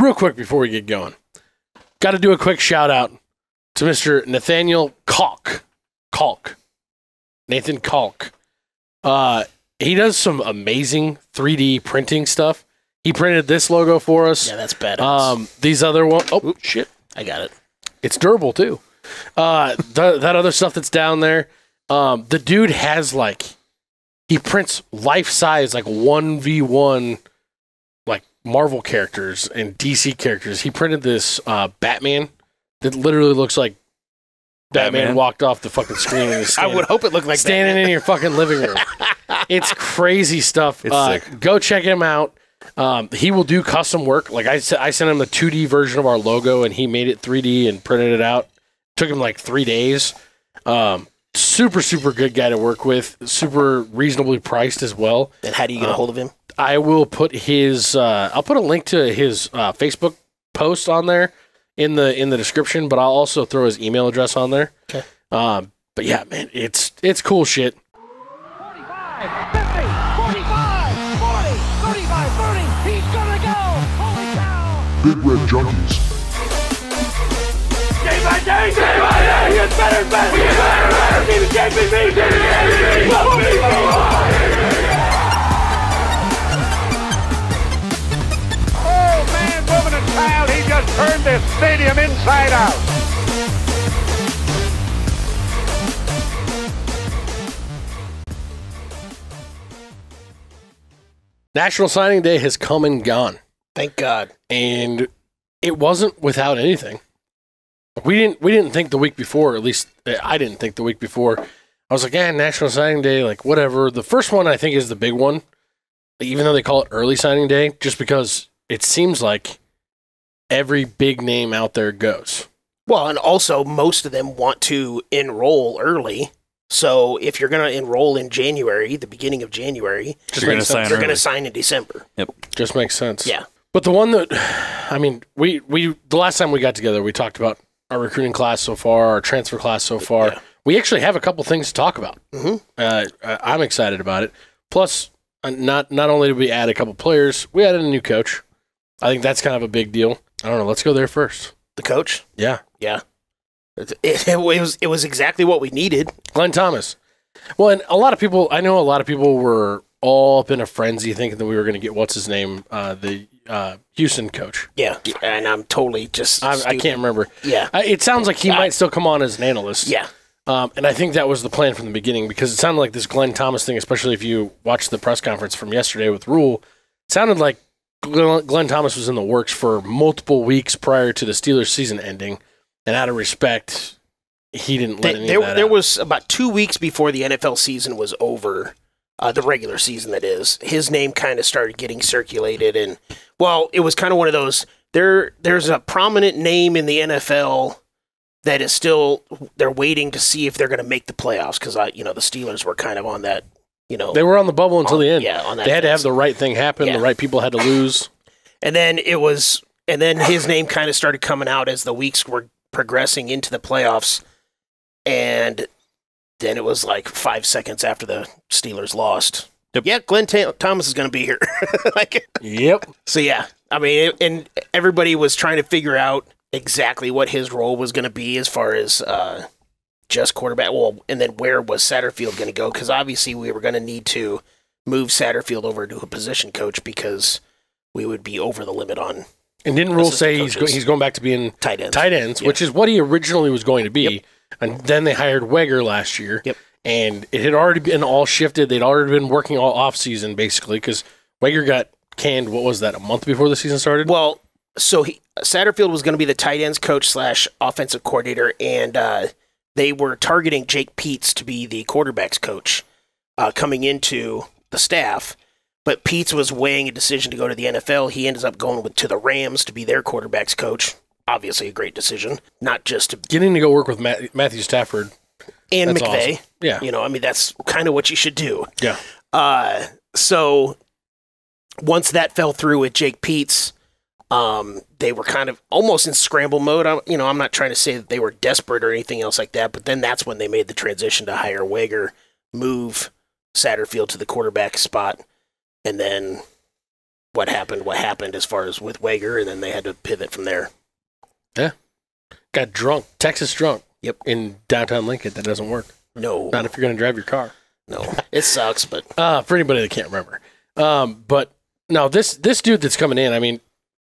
real quick before we get going, got to do a quick shout out to Mr. Nathaniel Kalk. Kalk. Nathan Kalk. Uh, he does some amazing 3D printing stuff. He printed this logo for us. Yeah, that's badass. Um, these other one, oh shit, I got it. it's durable too. Uh, the, that other stuff that's down there, um, the dude has like, he prints life size like one v one, Marvel characters and DC characters. He printed this uh, Batman that literally looks like Batman, Batman? walked off the fucking screen and I would hope it looked like standing in your fucking living room. it's crazy stuff. It's uh. Go check him out. Um, he will do custom work. Like I said, I sent him the 2D version of our logo, and he made it 3D and printed it out. Took him like three days. Um, super, super good guy to work with. Super reasonably priced as well. And how do you get a Um, hold of him? I will put his. Uh, I'll put a link to his uh, Facebook post on there in the in the description, but I'll also throw his email address on there. Okay. Um, but yeah, man, it's it's cool shit. 45, 50, 45, 40, 35, 30. He's gonna go. Holy cow. Big Red Junkies. Day by day, day by day, he gets better and better. He gets better and better. Keep it keeping me, child, he turned this stadium inside out. National Signing Day has come and gone, Thank God. and it wasn't without anything. We didn't we didn't think the week before, at least I didn't think the week before. I was like, yeah, National Signing Day, like whatever. The first one I think is the big one, even though they call it Early Signing Day, just because it seems like every big name out there goes. Well, and also most of them want to enroll early. So if you're going to enroll in January, the beginning of January, Just You're gonna sign you're going to sign in December. Yep, just makes sense. Yeah. But the one that, I mean, we we the last time we got together, we talked about our recruiting class so far, our transfer class so far. Yeah. We actually have a couple things to talk about. Mhm. Uh, I- I'm excited about it. Plus, uh, not not only did we add a couple players, we added a new coach. I think that's kind of a big deal. I don't know. Let's go there first. The coach, Yeah, yeah, it, it, it was it was exactly what we needed. Glenn Thomas. Well, and a lot of people, I know a lot of people were all up in a frenzy thinking that we were going to get what's his name, uh, the uh, Houston coach. Yeah, and I'm totally just. I, I can't remember. Yeah, I, it sounds like he I- might still come on as an analyst. yeah, Um, and I think that was the plan from the beginning because it sounded like this Glenn Thomas thing, especially if you watched the press conference from yesterday with Rhule, sounded like Glenn, Glenn Thomas was in the works for multiple weeks prior to the Steelers season ending. And out of respect, he didn't let They- any there of that there out. was about two weeks before the NFL season was over. Uh, the regular season, that is, his name kind of started getting circulated, and well, it was kind of one of those. There, there's a prominent name in the NFL that is still they're waiting to see if they're going to make the playoffs because I, you know, the Steelers were kind of on that, you know, They were on the bubble until on- the end. Yeah, on that. They had to have the right thing happen. Yeah. The right people had to lose. And then it was, and then his name kind of started coming out as the weeks were progressing into the playoffs, and then it was like five seconds after the Steelers lost. Yep. Yeah, Glenn Ta- Thomas is going to be here. like, Yep. so yeah, I mean, it, and everybody was trying to figure out exactly what his role was going to be as far as uh, just quarterback. Well, and then where was Satterfield going to go? Because obviously we were going to need to move Satterfield over to a position coach because we would be over the limit on And didn't Rhule say he's, go- he's going back to being tight ends. tight ends, Yeah. which is what he originally was going to be. And then they hired Wager last year. Yep. And it had already been all shifted. They'd already been working all off season basically because Wager got canned. What was that? A month before the season started. Well, so he Satterfield was going to be the tight ends coach slash offensive coordinator, and uh, they were targeting Jake Peetz to be the quarterbacks coach uh, coming into the staff. But Peetz was weighing a decision to go to the NFL. He ends up going with, to the Rams to be their quarterbacks coach. Obviously, a great decision, not just to Getting to go work with Matt, Matthew Stafford. and That's McVay. awesome. Yeah. You know, I mean, that's kind of what you should do. Yeah. Uh, so once that fell through with Jake Peetz, um, they were kind of almost in scramble mode. I'm, you know, I'm not trying to say that they were desperate or anything else like that, but then that's when they made the transition to hire Wager, move Satterfield to the quarterback spot, and then what happened, what happened as far as with Wager, and then they had to pivot from there. Yeah, got drunk, Texas drunk. Yep. In downtown Lincoln, that doesn't work. No, Not if you're going to drive your car. no, it sucks, but Uh, for anybody that can't remember. Um, but no, this this dude that's coming in, I mean,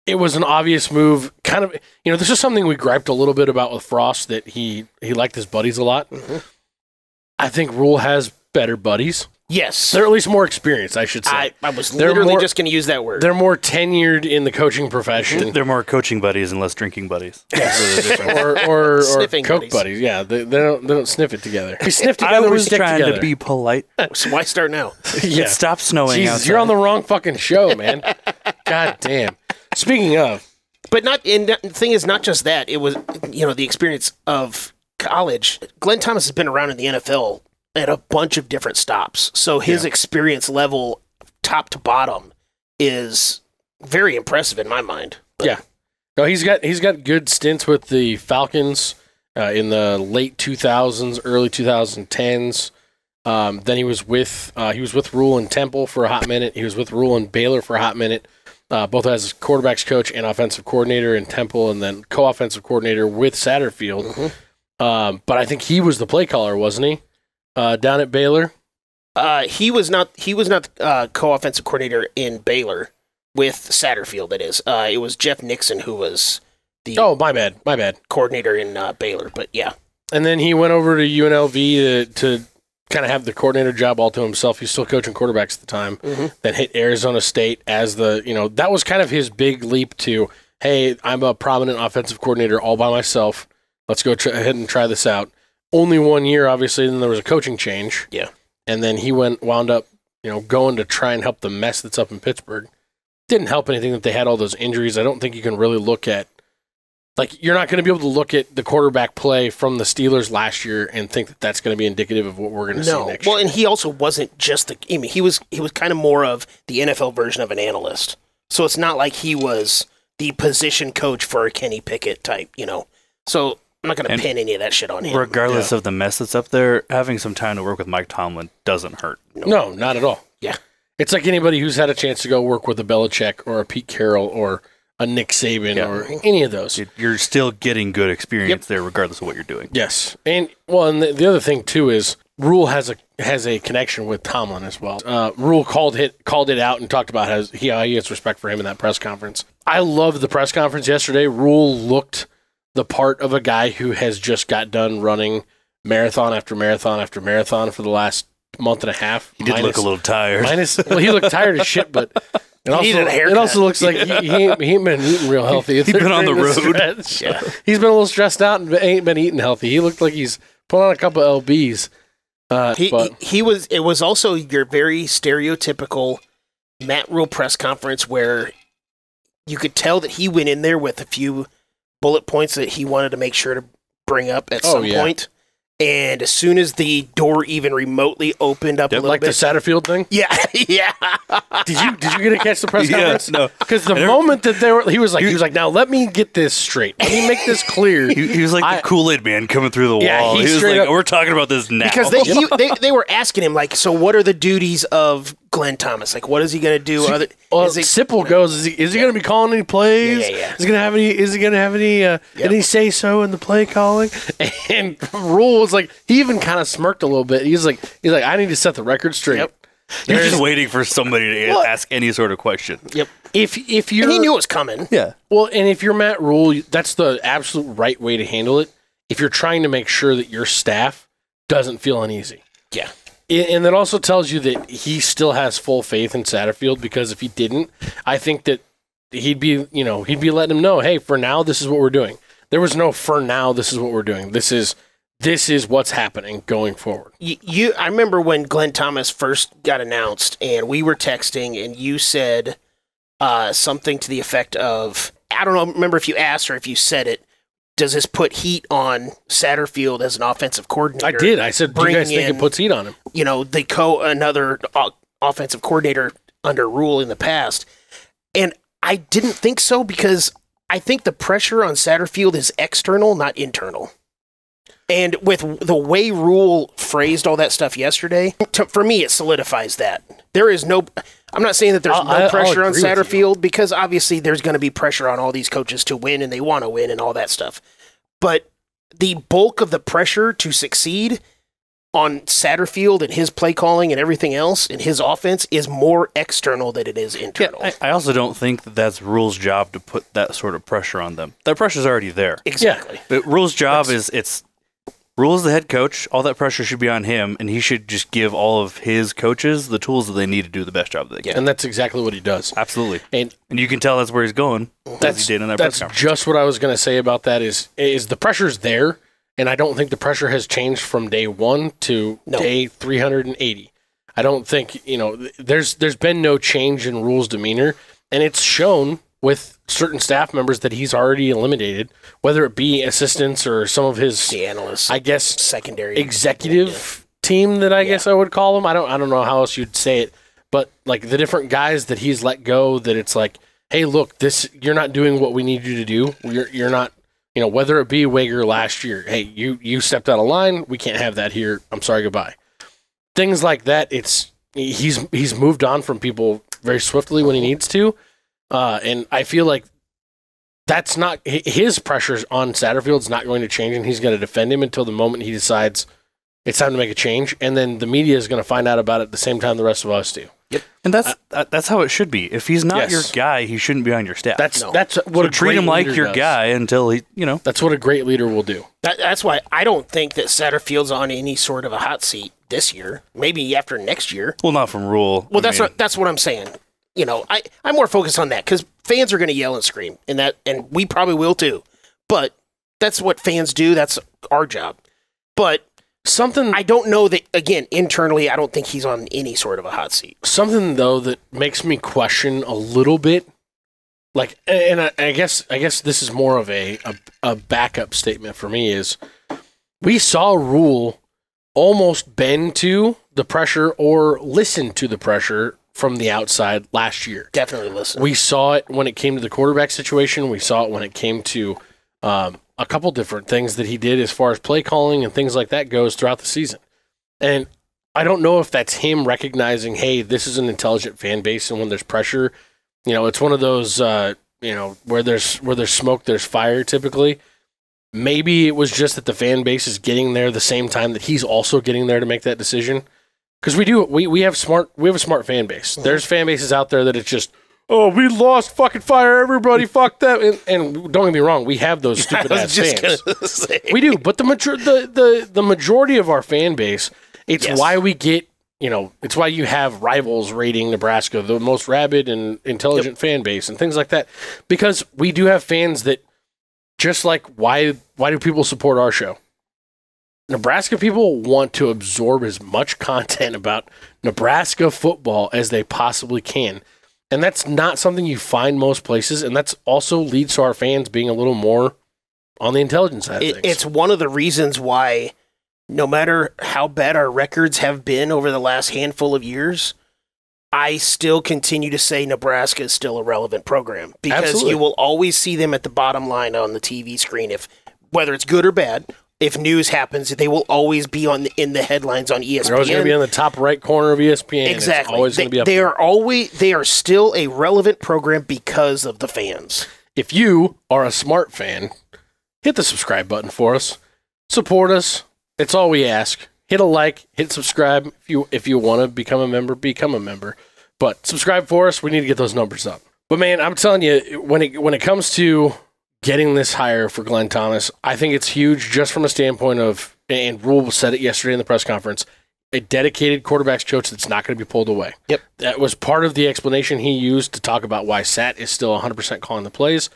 it was an obvious move. Kind of, you know, this is something we griped a little bit about with Frost that he he liked his buddies a lot. Mhm. I think Rhule has better buddies. yes, They're at least more experienced, I should say. I, I was They're literally more- just going to use that word. They're more tenured in the coaching profession. They're more coaching buddies and less drinking buddies. or or, or Sniffing coke buddies. buddies. Yeah, they, they don't they don't sniff it together. We sniff I together. we was stick trying together. to be polite. so why start now? yeah. It stopped snowing Jesus, outside. you're on the wrong fucking show, man. God damn. Speaking of, But not. And the thing is, not just that. It was you know the experience of college. Glenn Thomas has been around in the NFL at a bunch of different stops, so his experience level, top to bottom, is very impressive in my mind. But Yeah. no, he's got he's got good stints with the Falcons uh, in the late 2000s, early 2010s. Um, then he was with uh, he was with Rhule and Temple for a hot minute. He was with Rhule and Baylor for a hot minute. Uh, both as quarterbacks coach and offensive coordinator in Temple, and then co-offensive coordinator with Satterfield. Um, but I think he was the play caller, wasn't he? Uh, down at Baylor. Uh, he was not. He was not uh, co-offensive coordinator in Baylor with Satterfield. That is. Uh, it was Jeff Nixon who was the Oh, my bad, my bad. coordinator in uh, Baylor. But yeah, And then he went over to UNLV to, to kind of have the coordinator job all to himself. He's still coaching quarterbacks at the time. Mhm. Then hit Arizona State as the, you know, that was kind of his big leap to, hey, I'm a prominent offensive coordinator all by myself. Let's go try, ahead and try this out. Only one year, obviously. Then there was a coaching change. Yeah. And then he went, wound up, you know, going to try and help the mess that's up in Pittsburgh. Didn't help anything that they had all those injuries. I don't think you can really look at like you're not going to be able to look at the quarterback play from the Steelers last year and think that that's going to be indicative of what we're going to see no. next Well, year. and he also wasn't just the. I mean, he was he was kind of more of the NFL version of an analyst. So it's not like he was the position coach for a Kenny Pickett type. You know. So I'm not going to pin any of that shit on him. Regardless of the mess that's up there, having some time to work with Mike Tomlin doesn't hurt. No, not at all. Yeah. It's like anybody who's had a chance to go work with a Belichick or a Pete Carroll or a Nick Saban Yeah. or any of those. You're- still getting good experience there, regardless of what you're doing. Yes, and well, and the, the other thing too is Rhule has a has a connection with Tomlin as well. Uh, Rhule called it called it out and talked about how he, how he has respect for him in that press conference. I loved the press conference yesterday. Rhule looked the part of a guy who has just got done running marathon after marathon after marathon for the last month and a half. He did look a little tired. Minus, well, he looked tired as shit, but it also, needed a it also looks like he, he, ain't, he ain't been eating real healthy. He's been on the road. Yeah. He's been a little stressed out and ain't been eating healthy. He looked like he's put on a couple of lbs. Uh, He, but he he was it was also your very stereotypical Matt Rhule press conference where you could tell that he went in there with a few bullet points that he wanted to make sure to bring up at Oh, some yeah. point. And as soon as the door even remotely opened up a little like the Satterfield thing. yeah, yeah, Did you did you get to catch the press Yeah, conference? no. Because the never- moment that they were, he was like, he was like, now let me get this straight. Let me make this clear. He, he was like I- the Kool Aid man coming through the Yeah, wall. he He, was like, up- "We're talking about this now." because they, he, they they were asking him like, so what are the duties of Glenn Thomas? Like, what is he going to do? Other, Well, is he- Sipple goes. Is he, is he going to be calling any plays? Yeah, yeah, yeah. Is he going to have any? Is he going to have any? Uh, Yep. Any say so in the play calling? And Rhule was like, he even kind of smirked a little bit. He's like, he's like, I need to set the record straight. Yep. You're There's- just waiting for somebody to Well- ask any sort of question. yep, If if you're he knew it was coming. Yeah. well, and if you're Matt Rhule, that's the absolute right way to handle it. If you're trying to make sure that your staff doesn't feel uneasy. Yeah. And that also tells you that he still has full faith in Satterfield because if he didn't, I think that he'd be, you know, he'd be letting him know, hey, for now, this is what we're doing. There was no for now, this is what we're doing. This is this is what's happening going forward. you, you I remember when Glenn Thomas first got announced and we were texting and you said uh, something to the effect of I don't know remember if you asked or if you said it does this put heat on Satterfield as an offensive coordinator I did. I said, do you guys think in- it puts heat on him? you know the co another o- offensive coordinator under Rhule in the past and I didn't think so because I think the pressure on Satterfield is external not internal and with the way Rhule phrased all that stuff yesterday, to, for me, it solidifies that. There is no. I'm not saying that there's I'll- no pressure on agree with you. Satterfield because obviously there's going to be pressure on all these coaches to win and they want to win and all that stuff. But the bulk of the pressure to succeed on Satterfield and his play calling and everything else in his offense is more external than it is Yeah, internal. I, I also don't think that that's Rhule's job to put that sort of pressure on them. That pressure's already there. exactly. But Rhule's job is it's Rhule's the head coach. All that pressure should be on him, and he should just give all of his coaches the tools that they need to do the best job that they can. And that's exactly what he does. Absolutely. And And you can tell that's where he's going. That's he did in that that's conference. just what I was going to say about that is is the pressure's there, and I don't think the pressure has changed from day one to No. day 380. I don't think you know there's there's been no change in Rhule's demeanor, and it's shown with certain staff members that he's already eliminated, whether it be assistants or some of his, The analysts, I guess, secondary executive team that I guess I would call them. I don't I don't know how else you'd say it, but like the different guys that he's let go that it's like, hey, look, this you're not doing what we need you to do. You're you're not you know whether it be Wager last year, hey, you you stepped out of line. We can't have that here. I'm sorry, goodbye. Things like that. It's he's he's moved on from people very swiftly when he needs to, uh, and I feel like. That's not his pressures on Satterfield's not going to change, and he's going to defend him until the moment he decides it's time to make a change, and then the media is going to find out about it at the same time the rest of us do. Yep, and that's that, that's how it should be. If he's not Yes. your guy, he shouldn't be on your staff. That's No. that's what so a treat great him like leader your does. guy until he, you know. That's what a great leader will do. That, that's why I don't think that Satterfield's on any sort of a hot seat this year. Maybe after next year. Well, not from Rhule. Well, I that's mean, what that's what I'm saying. You know, I I'm more focused on that because fans are going to yell and scream, and that and we probably will too. But that's what fans do. That's our job. But Something I don't know that again internally. I don't think he's on any sort of a hot seat. something though that makes me question a little bit like and I, I guess i guess this is more of a, a a backup statement for me is we saw Rhule almost bend to the pressure or listen to the pressure from the outside last year Definitely listen. we saw it when it came to the quarterback situation we saw it when it came to um, a couple different things that he did as far as play calling and things like that goes throughout the season and I don't know if that's him recognizing, hey, this is an intelligent fan base, and when there's pressure, you know, it's one of those, uh, you know, where there's where there's smoke, there's fire. Typically, maybe it was just that the fan base is getting there the same time that he's also getting there to make that decision. Because we do, we we have smart, we have a smart fan base. There's fan bases out there that it's just, oh, we lost, fucking fire everybody, fuck that, and, and don't get me wrong, we have those stupid ass fans. We do, but the major the, the the majority of our fan base, it's Yes. why we get you know, it's why you have rivals rating Nebraska the most rabid and intelligent fan base and things like that, because we do have fans that just like why why do people support our show? Nebraska people want to absorb as much content about Nebraska football as they possibly can. And that's not something you find most places. And that's also leads to our fans being a little more on the intelligence side of it, things. it's one of the reasons why no matter how bad our records have been over the last handful of years i still continue to say nebraska is still a relevant program because Absolutely. you will always see them at the bottom line on the tv screen if whether it's good or bad if news happens they will always be on the, in the headlines on espn They're always going to be on the top right corner of ESPN. exactly always they, going to be up they there. are always they are still a relevant program because of the fans If you are a smart fan, hit the subscribe button for us. Support us. It's all we ask. Hit a like, hit subscribe. If you if you want to become a member, become a member. But subscribe for us. We need to get those numbers up. But man, I'm telling you, when it when it comes to getting this hire for Glenn Thomas, I think it's huge just from a standpoint of and Rhule said it yesterday in the press conference. A dedicated quarterbacks coach that's not going to be pulled away. Yep. That was part of the explanation he used to talk about why Sat is still 100% calling the plays.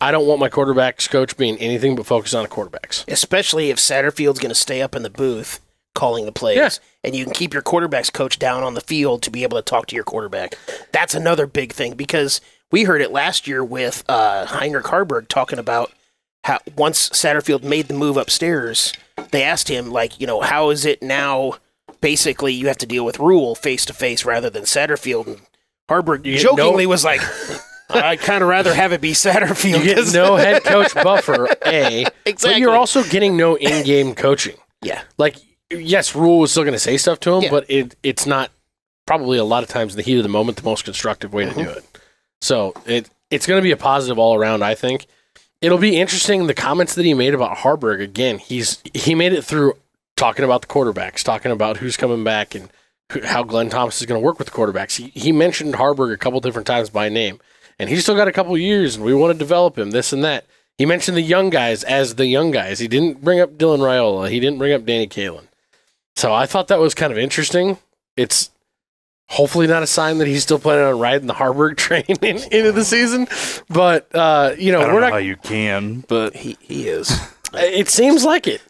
I don't want my quarterbacks coach being anything but focused on the quarterbacks. especially if Satterfield's going to stay up in the booth calling the plays, Yeah. and you can keep your quarterbacks coach down on the field to be able to talk to your quarterback. That's another big thing because we heard it last year with uh, Heinrich Haarberg talking about how once Satterfield made the move upstairs, they asked him like, you know, how is it now? Basically, you have to deal with Rhule face to face rather than Satterfield. And Haarberg You jokingly no- was like, "I'd kind of rather have it be Satterfield." You get no head coach buffer, A, but Exactly. you're also getting no in game coaching. yeah, Like, yes, Rhule is still going to say stuff to him, Yeah. but it it's not probably a lot of times in the heat of the moment the most constructive way to do it. So it it's going to be a positive all around. I think it'll be interesting. The comments that he made about Haarberg again. He's he made it through talking about the quarterbacks, talking about who's coming back and how Glenn Thomas is going to work with the quarterbacks. He he mentioned Haarberg a couple different times by name, and he's still got a couple years, and we want to develop him. This and that. He mentioned the young guys as the young guys. He didn't bring up Dylan Raiola. He didn't bring up Danny Kaelin. So I thought that was kind of interesting. It's hopefully not a sign that he's still planning on riding the Haarberg train in, into the season. But uh, you know, I don't we're know not. how you can, but He he is. It seems like it.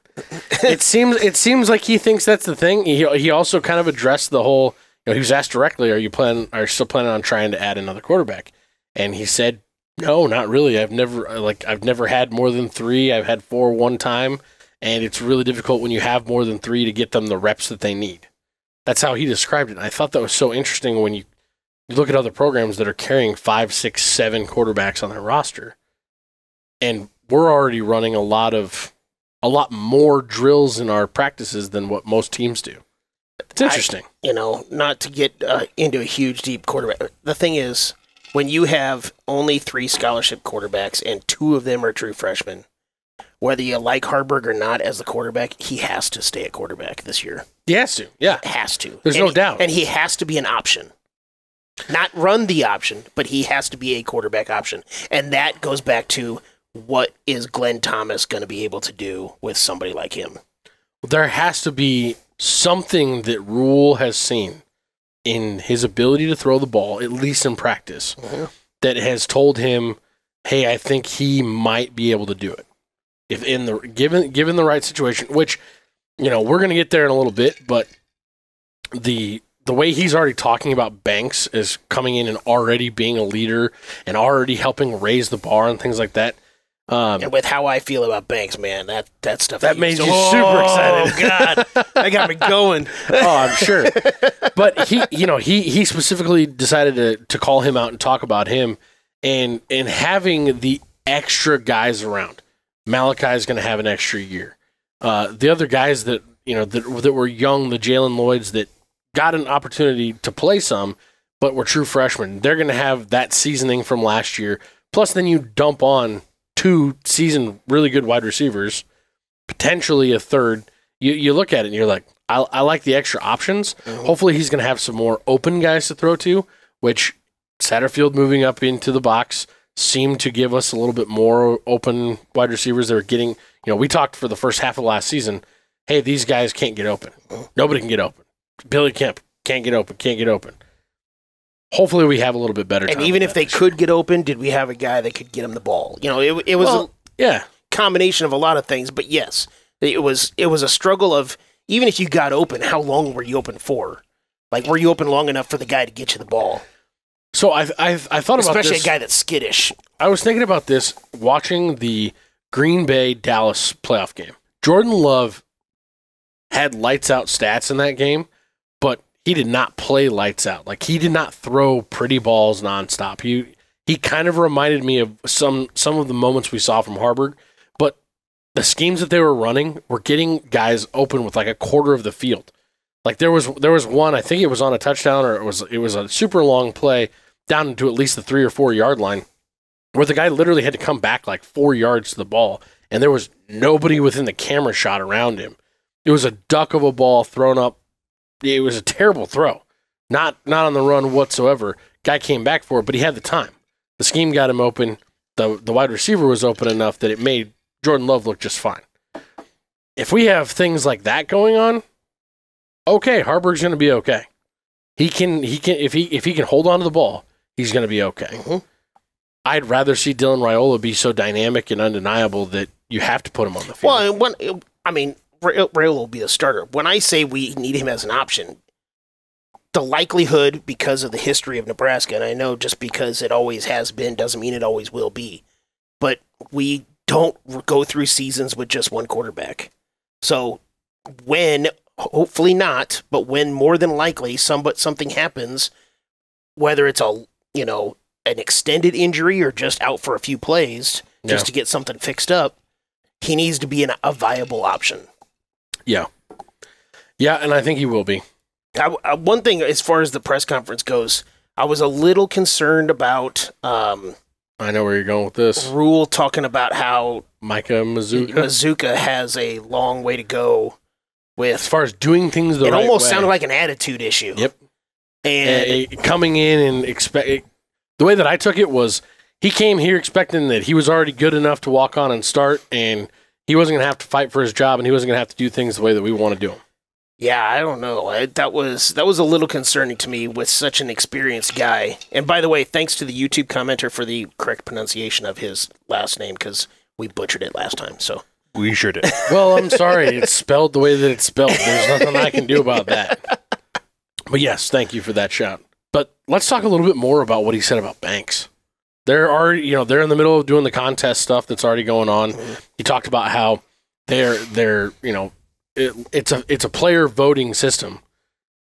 it seems it seems like he thinks that's the thing. He he also kind of addressed the whole. You know, he was asked directly, "Are you plan are you still planning on trying to add another quarterback?" And he said, "No, not really. I've never like I've never had more than three. I've had four one time, and it's really difficult when you have more than three to get them the reps that they need." That's how he described it. And I thought that was so interesting when you you look at other programs that are carrying five, six, seven quarterbacks on their roster, and we're already running a lot of a lot more drills in our practices than what most teams do. It's interesting. you know, not to get uh, into a huge deep quarterback. The thing is, when you have only three scholarship quarterbacks and two of them are true freshmen, whether you like Haarberg or not as the quarterback, he has to stay a quarterback this year. he has to. Yeah. He Has to. There's And no he- doubt. And he has to be an option. Not run the option, but he has to be a quarterback option. And that goes back to what is Glenn Thomas going to be able to do with somebody like him? There has to be something that Rhule has seen in his ability to throw the ball, at least in practice, Mhm. that has told him, "Hey, I think he might be able to do it if in the given given the right situation." Which, you know, we're going to get there in a little bit, but the the way he's already talking about Banks is coming in and already being a leader and already helping raise the bar and things like that. Um, And with how I feel about Banks, man, that, that stuff That made you Oh, super excited. Oh God, that got me going. oh, I'm sure. But he, you know, he he specifically decided to to call him out and talk about him, and and having the extra guys around. Malachi is going to have an extra year. Uh, the other guys that you know that that were young, the Jalen Lloyds that got an opportunity to play some, but were true freshmen. They're going to have that seasoning from last year. Plus, then you dump on two seasoned, really good wide receivers, potentially a third. You you look at it and you're like, I, I like the extra options. Hopefully, he's going to have some more open guys to throw to, which Satterfield moving up into the box seemed to give us a little bit more open wide receivers They're getting. You know, we talked for the first half of last season. Hey, these guys can't get open. Nobody can get open. Billy Kemp can't get open. Can't get open. Hopefully, we have a little bit better. And even if they year. could get open, did we have a guy that could get him the ball? You know, it, it was Well, yeah, combination of a lot of things, but yes, it was it was a struggle of even if you got open, how long were you open for? Like, were you open long enough for the guy to get you the ball? So I I I thought about Especially this. a guy that's skittish. I was thinking about this watching the Green Bay Dallas playoff game. Jordan Love had lights out stats in that game, but he did not play lights out. Like he did not throw pretty balls nonstop. He he kind of reminded me of some some of the moments we saw from Haarberg, but the schemes that they were running were getting guys open with like a quarter of the field. Like there was there was one, I think it was on a touchdown or it was it was a super long play down to at least the three or four yard line where the guy literally had to come back like four yards to the ball, and there was nobody within the camera shot around him. It was a duck of a ball thrown up. It was a terrible throw, not not on the run whatsoever. Guy came back for it, but he had the time. The scheme got him open. the The wide receiver was open enough that it made Jordan Love look just fine. If we have things like that going on, okay, Haarberg's going to be okay. He can he can if he if he can hold on to the ball, he's going to be okay. Mhm. I'd rather see Dylan Raiola be so dynamic and undeniable that you have to put him on the field. Well, when, I mean, Ray will be a starter. When I say we need him as an option, the likelihood, because of the history of Nebraska, and I know just because it always has been doesn't mean it always will be, but we don't go through seasons with just one quarterback. So when, hopefully not, but when more than likely some but something happens, whether it's a you know an extended injury or just out for a few plays just Yeah. to get something fixed up, he needs to be an, a viable option. yeah, yeah, and I think he will be. I, I- one thing as far as the press conference goes, I was a little concerned about um, I know where you're going with this. Rule talking about how Micah Mizuka. Mazzccua has a long way to go as far as doing things the It right almost way. sounded like an attitude issue. Yep. And Uh, coming in and expect the way that I took it was he came here expecting that he was already good enough to walk on and start, and he wasn't going to have to fight for his job, and he wasn't going to have to do things the way that we want to do them. Yeah, I don't know. I, that was that was a little concerning to me with such an experienced guy. And by the way, thanks to the YouTube commenter for the correct pronunciation of his last name because we butchered it last time. So We sure did. Well, I'm sorry, it's spelled the way that it's spelled. There's nothing I can do about that. But yes, thank you for that shout. But let's talk a little bit more about what he said about Banks. They're already, you know, they're in the middle of doing the contest stuff that's already going on. He talked about how they're they're, you know, it, it's a it's a player voting system.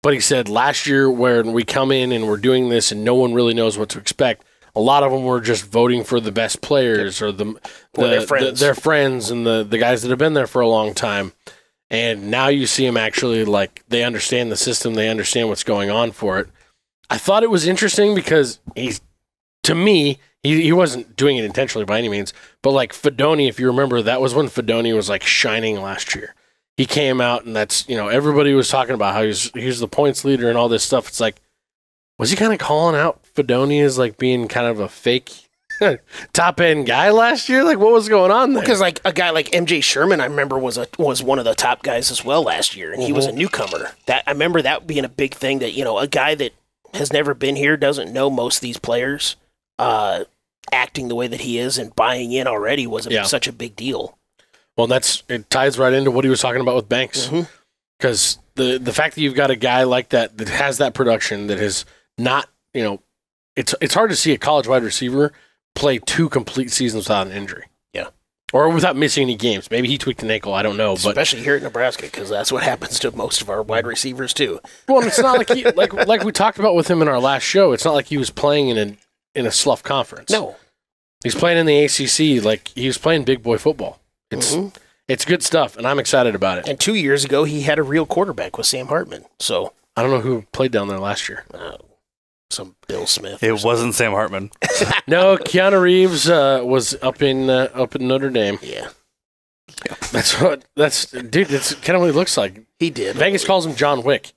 But he said last year when we come in and we're doing this and no one really knows what to expect, a lot of them were just voting for the best players or the, Or the their friends. the- their friends and the the guys that have been there for a long time. And now you see them actually like they understand the system, they understand what's going on for it. I thought it was interesting because he's to me, he, he wasn't doing it intentionally by any means, but like Fidone, if you remember, that was when Fidone was like shining last year. He came out and that's you know, everybody was talking about how he's he's the points leader and all this stuff. It's like was he kind of calling out Fidone as like being kind of a fake top end guy last year? Like what was going on there? because like a guy like MJ Sherman, I remember was a was one of the top guys as well last year, and he was a newcomer. That I remember that being a big thing. That you know, a guy that has never been here doesn't know most of these players. Uh, acting the way that he is and buying in already was a, Yeah. such a big deal. Well, that's it ties right into what he was talking about with Banks, because the the fact that you've got a guy like that that has that production that has not, you know, it's it's hard to see a college wide receiver play two complete seasons without an injury. Yeah. or without missing any games. Maybe he tweaked an ankle. I don't know, but especially here at Nebraska, because that's what happens to most of our wide receivers too. well, it's not like he like like we talked about with him in our last show. It's not like he was playing in a in a slough conference. No, he's playing in the ACC. Like he was playing big boy football. It's Mhm. it's good stuff, and I'm excited about it. and two years ago he had a real quarterback with Sam Hartman. So I don't know who played down there last year. uh, some Bill Smith. It wasn't Sam Hartman. No, Keanu Reeves uh, was up in uh, up in Notre Dame. Yeah, That's what that's dude. That's kind of what he looks like. he did. Vegas calls him John Wick.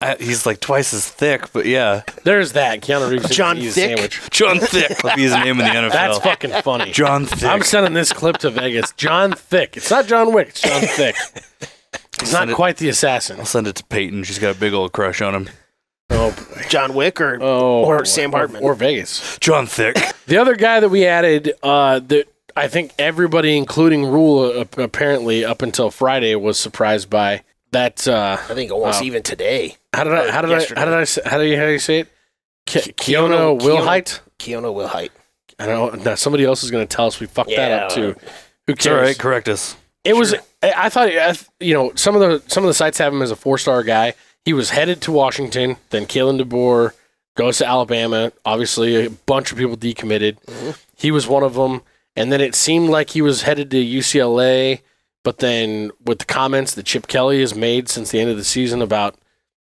Uh, he's like twice as thick, but yeah. There's that Keanu Reeves. John eats Thick? sandwich. John Thick would be his name in the NFL. That's fucking funny. John Thick. I'm sending this clip to Vegas. John Thick. It's not John Wick. It's John Thick. He's not Send it- quite the assassin. I'll send it to Peyton. She's got a big old crush on him. Oh, boy. John Wick or oh, Or Sam Hartman. or, Vegas. John Thick. The other guy that we added, uh, that I think everybody, including Rhule, uh, apparently up until Friday, was surprised by that. Uh, I think almost Wow. even today. How did I? How did yesterday. I? How did I? say- How do you? How do you say it? Ke- Keanu- Keanu Wilhite. Keanu Wilhite. I don't know. Somebody else is going to tell us we fucked that up too. Who cares? right. Correct us. It was. Sure. I I thought. You know, some of the some of the sites have him as a four star guy. He was headed to Washington. Then Kalen DeBoer goes to Alabama. Obviously, a bunch of people decommitted. Mhm. He was one of them. And then it seemed like he was headed to UCLA. But then with the comments that Chip Kelly has made since the end of the season about,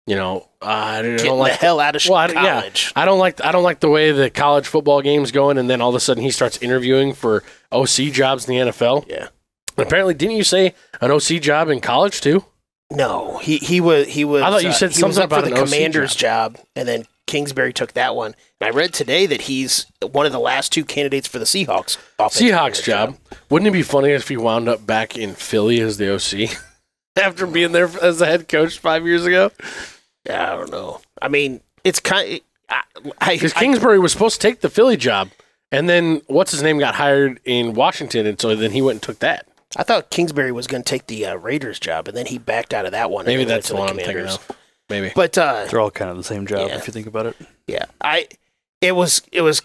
you know, uh, I don't Getting like the hell out of well, I, yeah, college. I don't like I don't like the way the college football game's going, and then all of a sudden he starts interviewing for OC jobs in the NFL. Yeah. And apparently, didn't you say an OC job in college too? No, he he was he was. I thought you uh, said he was something up for about the commander's job. and then Kingsbury took that one. And I read today that he's one of the last two candidates for the Seahawks. Seahawks coordinator job. Wouldn't it be funny if he wound up back in Philly as the OC after being there as the head coach five years ago? Yeah, I don't know. I mean, it's kind. I, I, Because I- Kingsbury was supposed to take the Philly job, and then what's his name got hired in Washington, and so then he went and took that. I thought Kingsbury was going to take the uh, Raiders job, and then he backed out of that one. Maybe that's to the one I'm thinking Commanders. of. Maybe. But uh, They're all kind of the same job Yeah. if you think about it. Yeah, I it was it was.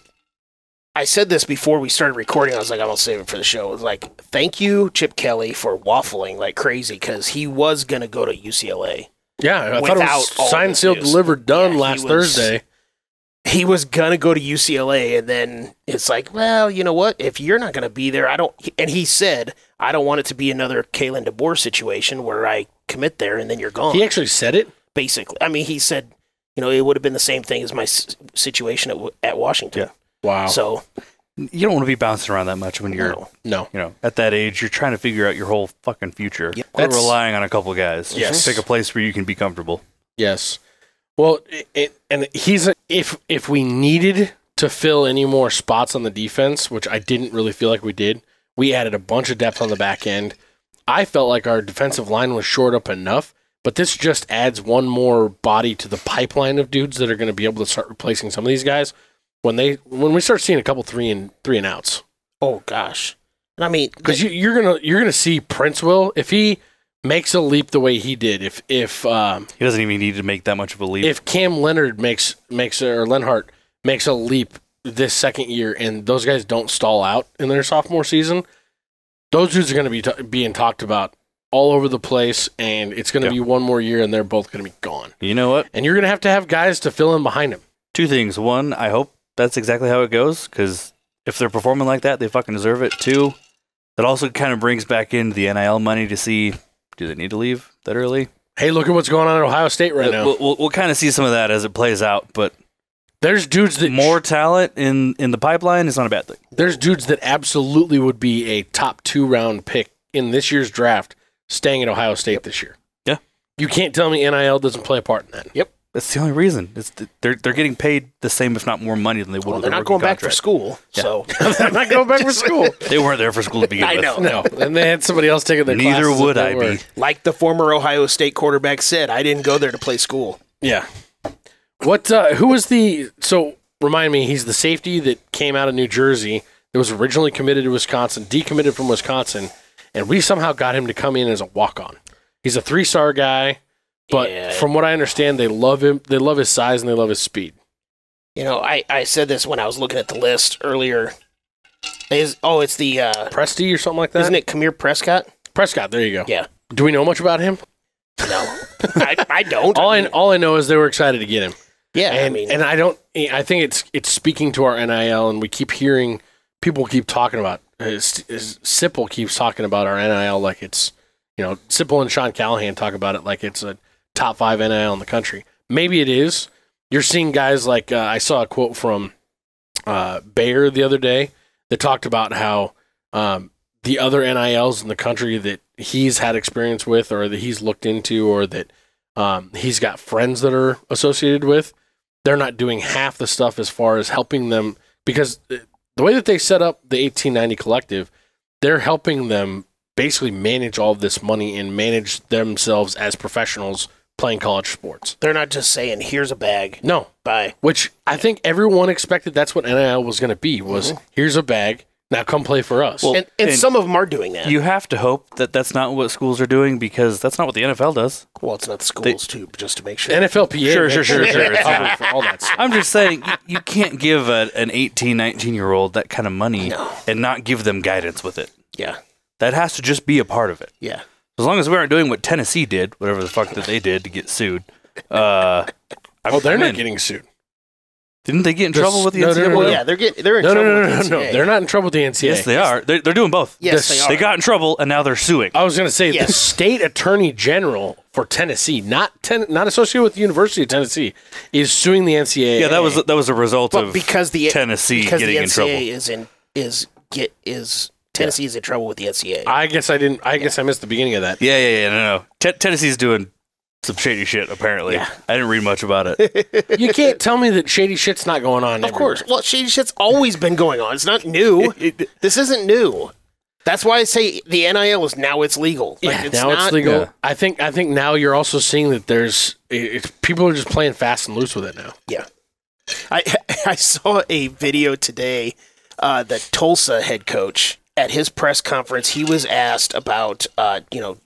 I said this before we started recording. I was like, I'm gonna save it for the show. It was like, thank you, Chip Kelly, for waffling like crazy because he was gonna go to UCLA. Yeah, I thought it was all signed, sealed, news. delivered, done Yeah, last was- Thursday. He was gonna go to UCLA, and then it's like, well, you know what? If you're not gonna be there, I don't. And he said, I don't want it to be another Kalen DeBoer situation where I commit there and then you're gone. He actually said it. basically. I mean, he said, you know, it would have been the same thing as my s- situation at, at Washington. Yeah. Wow. So, You don't want to be bouncing around that much when you're, no. no. you know, at that age. You're trying to figure out your whole fucking future. Yep. Quit That's- relying on a couple guys. Yes. Pick a place where you can be comfortable. Yes. Well, it, it, and he's a, if if we needed to fill any more spots on the defense, which I didn't really feel like we did, we added a bunch of depth on the back end. I felt like our defensive line was short up enough, but this just adds one more body to the pipeline of dudes that are going to be able to start replacing some of these guys when they when we start seeing a couple three and three and outs. Oh gosh. And I mean, because you, you're gonna you're gonna see Princewill if he makes a leap the way he did. If if um, He doesn't even need to make that much of a leap. if Cam Leonard makes makes or Lenhart makes a leap this second year, and those guys don't stall out in their sophomore season, those dudes are gonna be t- being talked about all over the place, and it's gonna Yeah. be one more year, and they're both gonna be gone. you know what? And you're gonna have to have guys to fill in behind him. Two things. One, I hope that's exactly how it goes because if they're performing like that, they fucking deserve it. Two, that also kind of brings back in the NIL money to see do they need to leave that early? Hey, look at what's going on at Ohio State right Uh, now. We'll, we'll, we'll kind of see some of that as it plays out, but There's dudes that more talent in, in the pipeline is not a bad thing. there's dudes that absolutely would be a top two round pick in this year's draft staying at Ohio State this year. Yeah. You can't tell me NIL doesn't play a part in that. Yep. That's the only reason. It's th- they're they're getting paid the same, if not more, money than they would. well, with they're not going rookie back for contract. school. So, I'm not going back for school. They weren't there for school to begin I with. I know. No. And they had somebody else taking their Neither classes would I were. be. like the former Ohio State quarterback said, I didn't go there to play school. Yeah. What uh who was the so remind me, he's the safety that came out of New Jersey that was originally committed to Wisconsin, decommitted from Wisconsin, and we somehow got him to come in as a walk on. He's a three star guy, but Yeah. from what I understand, they love him they love his size and they love his speed. You know, I, I said this when I was looking at the list earlier. Is oh, it's the uh, Presti or something like that? isn't it Kamir Prescott? Prescott, there you go. Yeah. Do we know much about him? No, I, I don't. All I mean, all I know is they were excited to get him. yeah, and I mean, and I don't. I think it's it's speaking to our NIL, and we keep hearing people keep talking about. Uh, S- S- Sipple keeps talking about our NIL like it's you know Sipple and Sean Callahan talk about it like it's a top five NIL in the country. Maybe it is. You're seeing guys like uh, I saw a quote from uh, Bayer the other day that talked about how um, the other NILs in the country that he's had experience with, or that he's looked into, or that um, he's got friends that are associated with, they're not doing half the stuff as far as helping them because the way that they set up the 1890 collective, they're helping them basically manage all this money and manage themselves as professionals playing college sports. they're not just saying, "Here's a bag, No, bye." which I think everyone expected that's what NIL was going to be was mm-hmm. here's a bag, now come play for us. Well, And, and, and some of them are doing that. You have to hope that that's not what schools are doing because that's not what the NFL does. well, it's not the schools too, just to make sure. NFLPA, Sure, sure, sure, sure, they're sure. for all that stuff. I'm just saying you, you can't give a, an 18, 19 year old that kind of money No. and not give them guidance with it. yeah, That has to just be a part of it. yeah. As long as we aren't doing what Tennessee did, whatever the fuck that they did to get sued. Uh, I'm- Oh, they're I'm not in. getting sued. Didn't they get in This- trouble with the no, no, NCAA? no, Well, yeah, they're getting they're in No, no, trouble no, with no, the no, no. NCAA. They're not in trouble with the NCAA. Yes, they are. They're, they're doing both. Yes, The- they are. They got in trouble and now they're suing. I was going to say the state attorney general for Tennessee, not ten, not associated with the University of Tennessee, is suing the NCAA. yeah, that was that was a result but of because the Tennessee because getting the in trouble. is in is get is Tennessee is in trouble with the NCAA. I guess I didn't. I guess I missed the beginning of that. Yeah, yeah, yeah. No, no. T- Tennessee's doing some shady shit. Apparently, Yeah. I didn't read much about it. You can't tell me that shady shit's not going on. Of course. Well, shady shit's always been going on. It's not new. this isn't new. That's why I say the NIL is now it's legal. Like, Yeah, it's now not, it's legal. Yeah. I think. I think now you're also seeing that there's it's, people are just playing fast and loose with it now. Yeah. I I saw a video today. Uh, the Tulsa head coach at his press conference, he was asked about uh, you know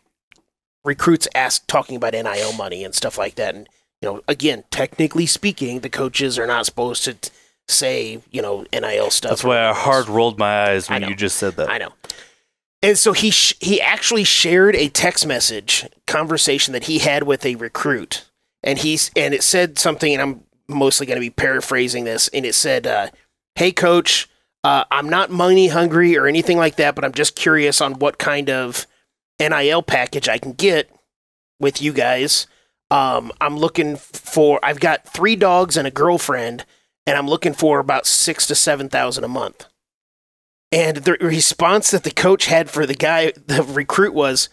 recruits asked talking about NIL money and stuff like that, and you know again, technically speaking, the coaches are not supposed to t- say you know NIL stuff. That's why I hard rolled my eyes when you just said that. I know. And so he sh- he actually shared a text message conversation that he had with a recruit, and he's and it said something, and I'm mostly going to be paraphrasing this, and it said, uh, "Hey, coach, uh, I'm not money hungry or anything like that, but I'm just curious on what kind of NIL package I can get with you guys. Um, I'm looking for. I've got three dogs and a girlfriend, and I'm looking for about six to seven thousand a month. And the response that the coach had for the guy, the recruit, was,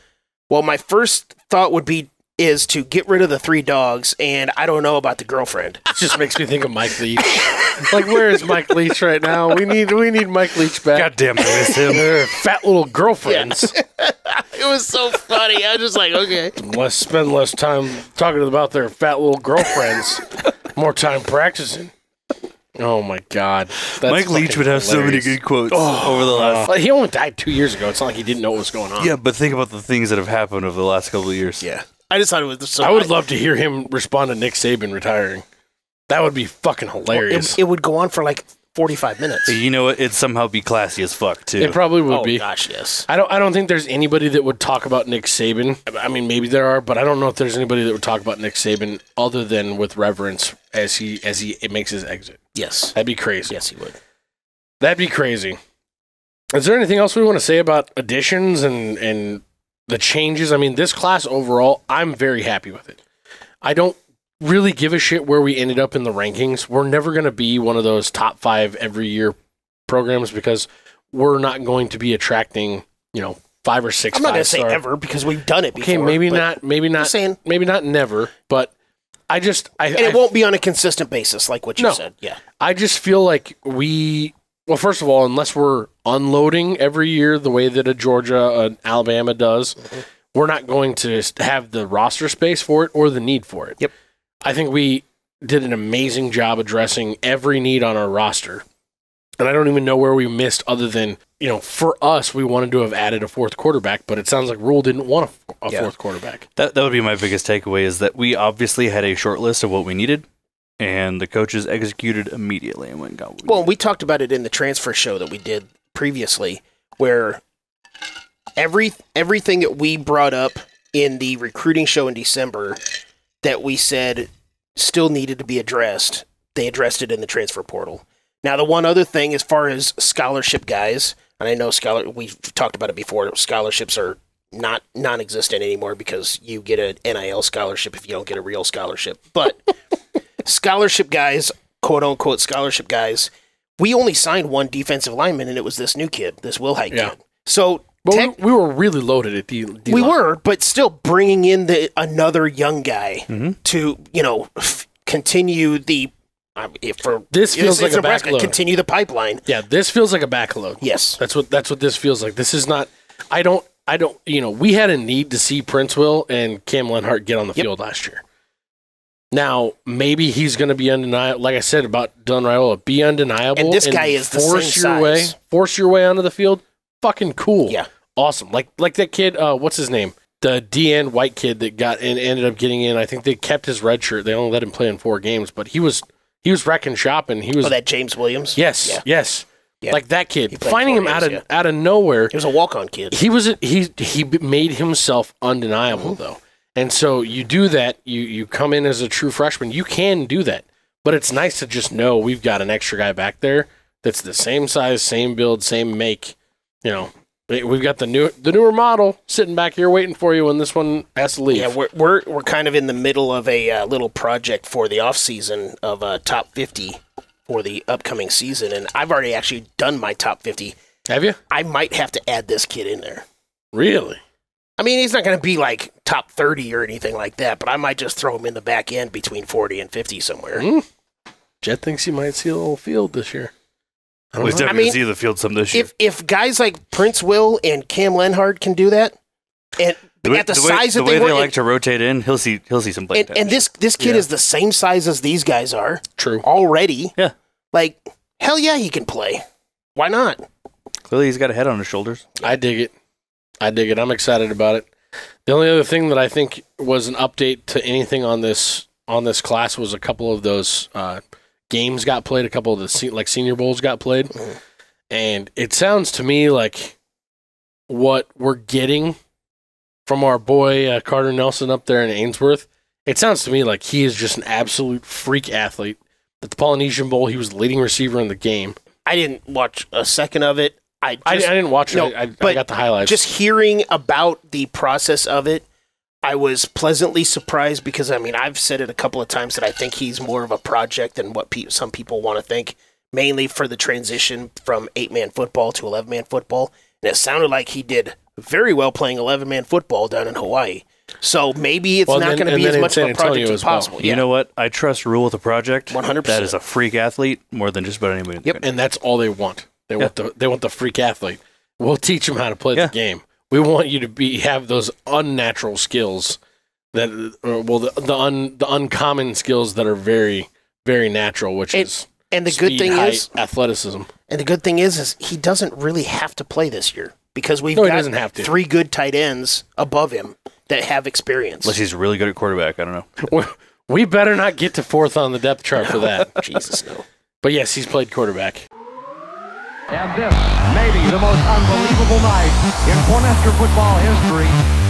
"Well, my first thought would be is to get rid of the three dogs, and I don't know about the girlfriend." It just makes me think of Mike Leach. like, where is Mike Leach right now? We need we need Mike Leach back. God damn, I miss him. They're fat little girlfriends. It was so funny. I was just like, okay. Let's spend less time talking about their fat little girlfriends, more time practicing. Oh my god, That's Mike Leach would have so many good quotes oh, over the last. Well, he only died two years ago. It's not like he didn't know what was going on. Yeah, but think about the things that have happened over the last couple of years. Yeah, I just thought it was. So I would love to hear him respond to Nick Saban retiring. That would be fucking hilarious. It, it would go on for like forty-five minutes. You know what? It'd somehow be classy as fuck too. It probably would oh be. gosh, yes. I don't. I don't think there's anybody that would talk about Nick Saban. I mean, maybe there are, but I don't know if there's anybody that would talk about Nick Saban other than with reverence as he as he makes his exit. Yes, That'd be crazy. yes, he would. That'd be crazy. Is there anything else we want to say about additions and and the changes? I mean, this class overall, I'm very happy with it. I don't really give a shit where we ended up in the rankings. We're never going to be one of those top five every year programs because we're not going to be attracting, you know, five or 6 I'm not going to say ever because we've done it before. Okay, maybe not. Maybe not. saying, Maybe not. Never. But I just. I. and I it won't be on a consistent basis, like what you No. said. Yeah, I just feel like we, well, first of all, unless we're unloading every year the way that a Georgia, an Alabama does, mm-hmm. we're not going to have the roster space for it or the need for it. Yep. I think we did an amazing job addressing every need on our roster. And I don't even know where we missed other than, you know, for us, we wanted to have added a fourth quarterback, but it sounds like Rhule didn't want a, a Yeah. fourth quarterback. That that would be my biggest takeaway is that we obviously had a short list of what we needed, and the coaches executed immediately and went and got what we Well, needed. we talked about it in the transfer show that we did previously, where every everything that we brought up in the recruiting show in December that we said still needed to be addressed, they addressed it in the transfer portal. Now, the one other thing, as far as scholarship guys, and I know scholar we've talked about it before, scholarships are not non-existent anymore because you get an NIL scholarship if you don't get a real scholarship. But scholarship guys, quote unquote scholarship guys, we only signed one defensive lineman, and it was this new kid, this Wilhite Yeah. kid. So But tech- we, we were really loaded at D. we were, but still bringing in the another young guy Mm-hmm. to you know f- continue the. If for This feels like a backload. Continue the pipeline. Yeah, this feels like a backload. Yes. That's what that's what this feels like. This is not. I don't. I don't. You know, we had a need to see Princewill and Cam Lenhardt get on the Yep. field last year. Now maybe he's going to be undeniable. Like I said about Dylan Raiola, be undeniable. And this guy is the force your way, force your way onto the field. Fucking cool. Yeah. awesome. Like like that kid. Uh, what's his name? The DN white kid that got and ended up getting in. I think they kept his red shirt. They only let him play in four games, but he was he was wrecking shop and he was Oh, that James Williams. Yes, Yeah. yes. Yeah. Like that kid, finding him out games, of out of nowhere. He was a walk-on kid. He was he he made himself undeniable Mm-hmm. though, and so you do that. You you come in as a true freshman. You can do that, but it's nice to just know we've got an extra guy back there that's the same size, same build, same make. You know, we- we've got the new the newer model sitting back here waiting for you when this one has to leave. Yeah, we're, we're we're kind of in the middle of a uh, little project for the off season of uh, top fifty for the upcoming season, and I've already actually done my top fifty. Have you I might have to add this kid in there. really? I mean, he's not going to be like top thirty or anything like that, but I might just throw him in the back end between forty and fifty somewhere. Mm. Jet thinks he might see a little field this year. I don't Well, he's know. definitely I mean, gonna see the field some this year. If if guys like Princewill and Cam Lenhardt can do that, and the way, at the, the way- size the that way they they were, like to rotate in, he'll see he'll see some playing and, and this this kid Yeah. is the same size as these guys are True. already. Yeah. like hell yeah, he can play. Why not? Clearly, he's got a head on his shoulders. I dig it. I dig it. I'm excited about it. The only other thing that I think was an update to anything on this on this class was a couple of those uh, games got played. A couple of the se- like senior bowls got played, and it sounds to me like what we're getting from our boy uh, Carter Nelson up there in Ainsworth. It sounds to me like he is just an absolute freak athlete. At the Polynesian Bowl, he was the leading receiver in the game. I didn't watch a second of it. I I, just, I didn't watch it. no, I, I but got the highlights. just hearing about the process of it I was pleasantly surprised because I mean I've said it a couple of times that I think he's more of a project than what pe- some people want to think. Mainly for the transition from eight man football to eleven man football, and it sounded like he did very well playing eleven man football down in Hawaii. So maybe it's Well, not going to be as much of a project Antonio as as well. possible. You know what? I trust Rhule with a project. 100%. That is a freak athlete more than just about anybody. in the Yep. and that's all they want. They want the they want the freak athlete. We'll teach them how to play Yeah. the game. We want you to be have those unnatural skills that uh, well the the, un, the uncommon skills that are very very natural, which And- is and the good thing height, is, athleticism. and the good thing is, is he doesn't really have to play this year because we've No, he got doesn't have to. three good tight ends above him that have experience. Unless he's really good at quarterback. I don't know. We- We better not get to fourth on the depth chart for that. Jesus no. But yes, he's played quarterback. And this may be the most unbelievable night in Cornhusker football history.